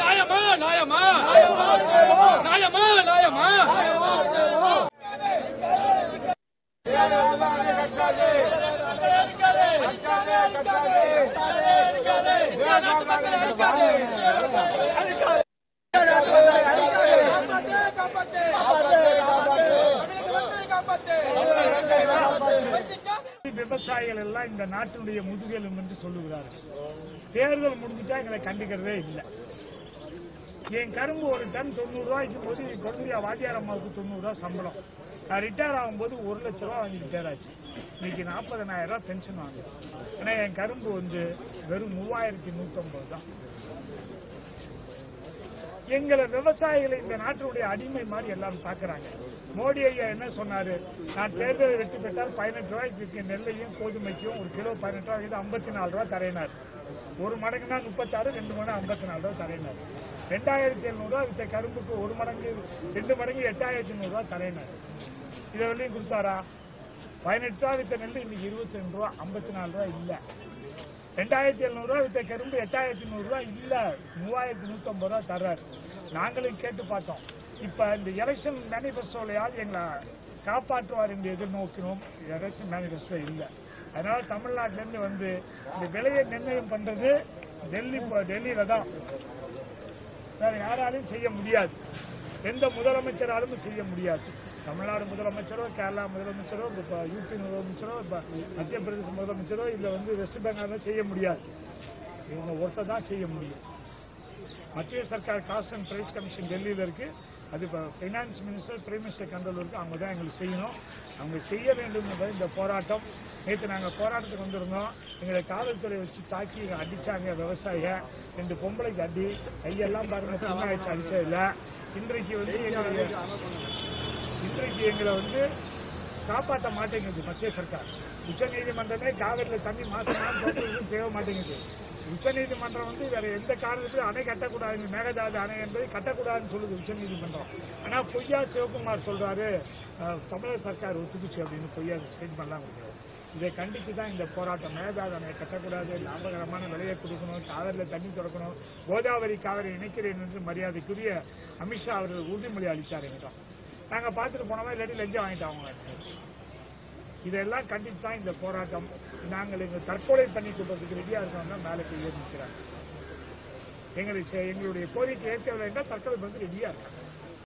నాయమా నాయమా నాయమా నాయమా కట్టాలి కట్టాలి விவசாயிகள் எல்லாம் இந்த நாட்டினுடைய முதுகெலும் என்று சொல்லுகிறார்கள். தேர்தல் முடிஞ்சுட்டா எங்களை கண்டுக்கிறதே இல்லை. என் கரும்பு ஒரு டன் தொண்ணூறு ரூபாய்க்கு போது குழந்தையா வாத்தியார் அம்மாவுக்கு தொண்ணூறு ரூபாய் சம்பளம். நான் ரிட்டையர் ஆகும்போது ஒரு லட்ச ரூபா வாங்கி ரிட்டையர் ஆச்சு. இன்னைக்கு நாற்பதனாயிரம் ரூபாய் பென்ஷன் வாங்க ஏன்னா என் கரும்பு வந்து வெறும் மூவாயிரத்தி நூற்றம்பது தான். எங்களை விவசாயிகளை இந்த நாட்டினுடைய அடிமை மாதிரி எல்லாரும் பாக்குறாங்க மோடி ஐயா என்ன சொன்னாரு? நான் தேர்தல் வெற்றி பெற்றால் பதினெட்டு ரூபாய்க்கு நெல்லையும் கோதுமைக்கும் ஒரு கிலோ பதினெட்டு ரூபாய் ஐம்பத்தி நாலு ரூபாய் தரையினார் ஒரு மடங்குனா முப்பத்தாறு ரெண்டு மடங்கு ஐம்பத்தி நாலு ரூபாய் தரையினார் ரெண்டாயிரத்தி எழுநூறு ரூபாய் வித்த கரும்புக்கு ஒரு மடங்கு ரெண்டு மடங்கு எட்டாயிரத்தி நூறு ரூபாய் தரையினார் இதை வரையும் கொடுத்தாரா? பதினெட்டு ரூபாய் வித்த நெல் இன்னைக்கு இருபத்தி ரெண்டு ரூபா ஐம்பத்தி நாலு ரூபாய் இல்லை. ரெண்டாயிரத்தி எழுநூறுவா ரூபாய் வித்த கரும்பு எட்டாயிரத்தி நூறுரூவா இல்லை இல்ல மூவாயிரத்தி நூத்தி ஐம்பது ரூபாய் தர்றாரு. நாங்களும் கேட்டு பார்த்தோம். இப்ப இந்த எலெக்ஷன் மேனிபெஸ்டோலையாவது எங்களை காப்பாற்றுவார் என்று எதிர்நோக்கினோம். எலெக்ஷன் மேனிபெஸ்டோ இல்லை. அதனால தமிழ்நாட்டிலேருந்து வந்து இந்த விலையை நிர்ணயம் பண்றது டெல்லி டெல்லியில தான். வேற யாராலையும் செய்ய முடியாது. எந்த முதலமைச்சராலும் செய்ய முடியாது. தமிழ்நாடு முதலமைச்சரோ கேரளா முதலமைச்சரோ இப்ப யூபி முதலமைச்சரோ இப்ப மத்திய பிரதேச முதலமைச்சரோ இல்ல வந்து வெஸ்ட் பெங்கால் செய்ய முடியாது. இவங்க ஒருத்தர் தான் செய்ய முடியும். மத்திய சர்க்கார் காஸ்ட் அண்ட் பிரைஸ் கமிஷன் டெல்லியில இருக்கு. அது இப்போ finance minister prime minister control இருக்கு. அவங்க தான் எங்களுக்கு செய்யணும். அவங்க செய்ய வேண்டும் என்பது இந்த போராட்டம். நேற்று நாங்கள் போராட்டத்துக்கு வந்திருந்தோம். எங்களை காவல்துறை வச்சு தாக்கி அடிச்சாங்க விவசாயிக. ரெண்டு பொம்பளைக்கு அடி. கையெல்லாம் பாருங்க புண்ணாயிடுச்சு அடிச்சதில்ல இன்றைக்கு வந்து எங்களுடைய இன்றைக்கு எங்களை வந்து காப்பாற்ற மாட்டேங்குது மத்திய சர்க்கார். உச்ச நீதிமன்றமே காவிரியில தண்ணி மாசம் தேவை மாட்டேங்குது. உச்ச நீதிமன்றம் வந்து வேற எந்த காரணத்திலும் அணை கட்டக்கூடாது மேகதாது அணை என்பதை கட்டக்கூடாதுன்னு சொல்லுது உச்ச நீதிமன்றம். ஆனா பொய்யா சிவகுமார் சொல்றாரு தமிழக சர்க்கார் ஒத்துக்குச்சு அப்படின்னு பொய்யா ஸ்டேட்மெண்ட்லாம் கொடுக்குறாரு. இதை கண்டித்து தான் இந்த போராட்டம். மேகதாது கட்டக்கூடாது லாபகரமான விலையை கொடுக்கணும் காவிரியில தண்ணி திறக்கணும் கோதாவரி காவிரி இணைக்கிறேன் என்று மரியாதைக்குரிய அமித்ஷா அவர்கள் உறுதிமொழி அளித்தார் எங்கிட்ட நாங்க பார்த்துட்டு போனோமா இல்லாட்டி லஞ்சம் வாங்கிட்டாங்க இதெல்லாம் கண்டித்து தான் இந்த போராட்டம். நாங்கள் எங்கள் தற்கொலை பண்ணி கொடுறதுக்கு ரெடியா இருக்கோம்னா மேலே போய் ஏறி நிற்கிறாங்க எங்களுக்கு எங்களுடைய கோரிக்கை ஏற்கவில்லை என்றால் தற்கொலை பண்ணி ரெடியா இருக்காங்க.